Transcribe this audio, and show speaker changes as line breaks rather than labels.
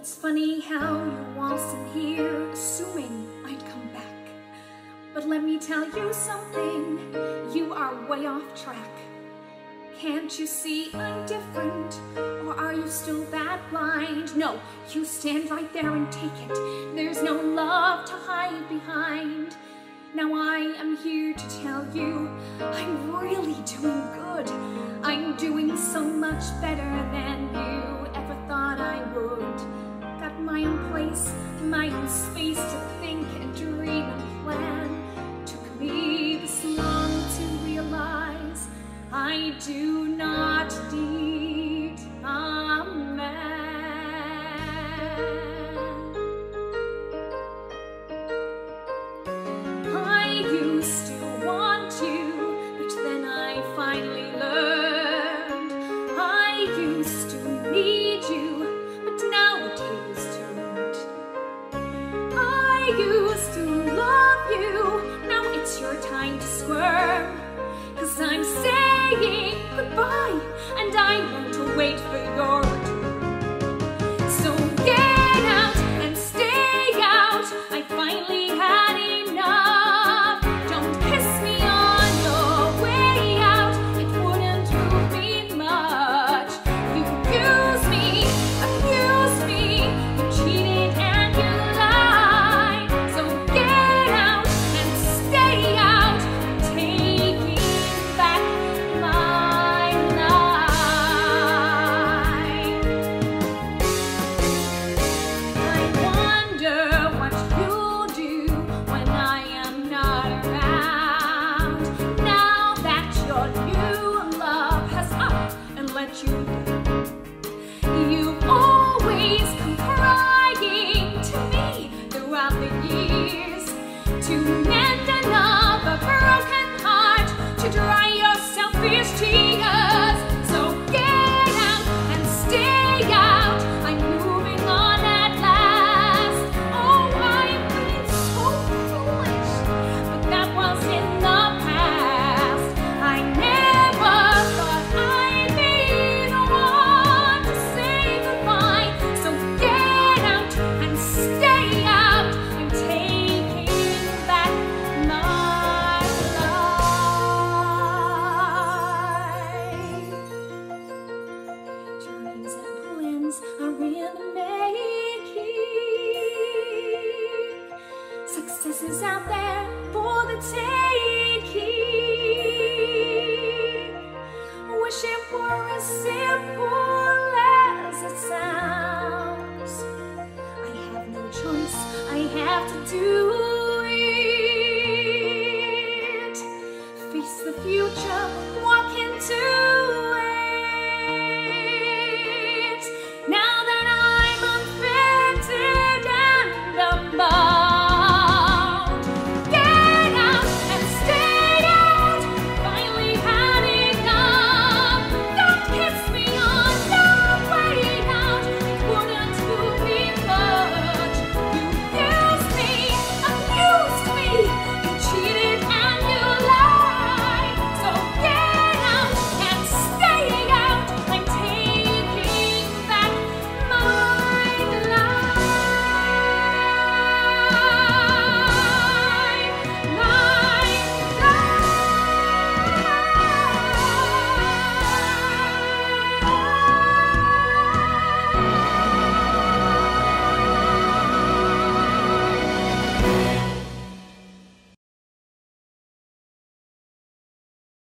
it's funny how you waltz in here, assuming I'd come back. But let me tell you something, you are way off track. Can't you see I'm different? Or are you still that blind? No, you stand right there and take it. There's no love to hide behind. Now I am here to tell you I'm really doing good. I'm doing so much better than you do not need a man. I used to want you, but then I finally learned. I used to need you, but now the tables turned. I used to love you, now it's your time to squirm. Cause I'm saying Is out there for the taking. Wish it were as simple as it sounds. I have no choice, I have to do